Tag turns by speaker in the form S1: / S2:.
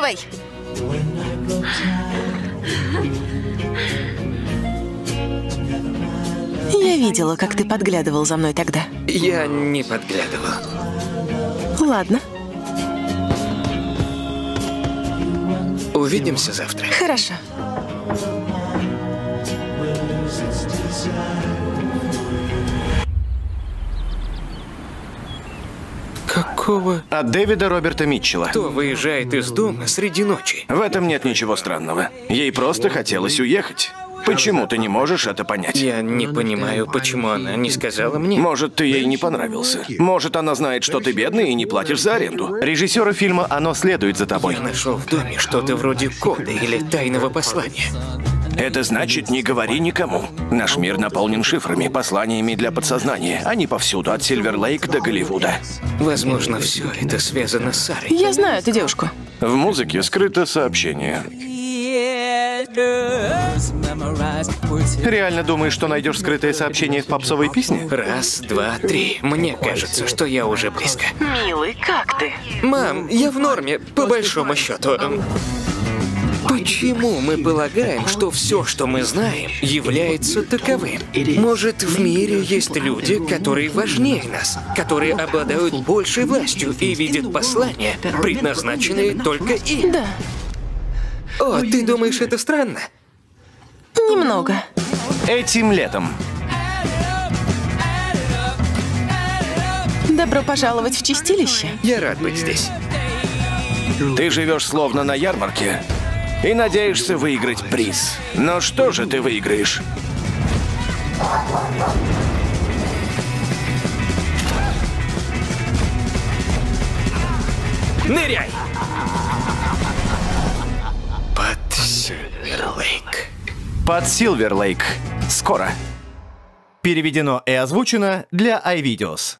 S1: Давай. Я видела, как ты подглядывал за мной тогда.
S2: Я не подглядывал.
S1: Ладно,
S2: Увидимся завтра.
S1: хорошо.
S2: Какого?
S3: От Дэвида Роберта Митчелла.
S2: Кто выезжает из дома среди ночи?
S3: В этом нет ничего странного. Ей просто хотелось уехать. Почему ты не можешь это понять?
S2: Я не понимаю, почему она не сказала мне.
S3: Может, ты ей не понравился. Может, она знает, что ты бедный и не платишь за аренду. Режиссеру фильма «Оно следует за тобой».
S2: Я нашел в доме что-то вроде кода или тайного послания.
S3: Это значит, не говори никому. Наш мир наполнен шифрами, посланиями для подсознания. Они повсюду, от Сильвер-Лейк до Голливуда.
S2: Возможно, все это связано с Сарой.
S1: Я знаю эту девушку.
S3: В музыке скрыто сообщение. Реально думаешь, что найдешь скрытое сообщение в попсовой песне?
S2: Раз, два, три. Мне кажется, что я уже близко.
S1: Милый, как ты?
S2: Мам, я в норме, по большому счету. Почему мы полагаем, что все, что мы знаем, является таковым? Может, в мире есть люди, которые важнее нас, которые обладают большей властью и видят послания, предназначенные только им?
S1: Да,
S2: О, ты думаешь, это странно?
S1: немного.
S3: Этим летом.
S1: Добро пожаловать в чистилище.
S2: Я рад быть здесь.
S3: Ты живешь словно на ярмарке и надеешься выиграть приз. Но что же ты выиграешь?
S2: Ныряй! Под Сильверлейк.
S3: Под Силвер-Лейк. Скоро.
S4: Переведено и озвучено для iVideos.